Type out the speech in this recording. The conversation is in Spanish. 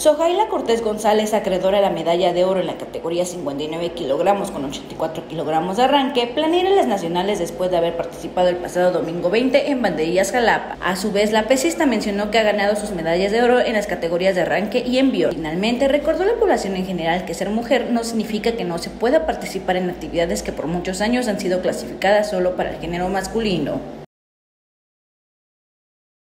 Sojaila Cortés González, acreedora de la medalla de oro en la categoría 59 kilogramos con 84 kilogramos de arranque, planea las nacionales después de haber participado el pasado domingo 20 en Banderillas Jalapa. A su vez, la pesista mencionó que ha ganado sus medallas de oro en las categorías de arranque y envío. Finalmente, recordó a la población en general que ser mujer no significa que no se pueda participar en actividades que por muchos años han sido clasificadas solo para el género masculino.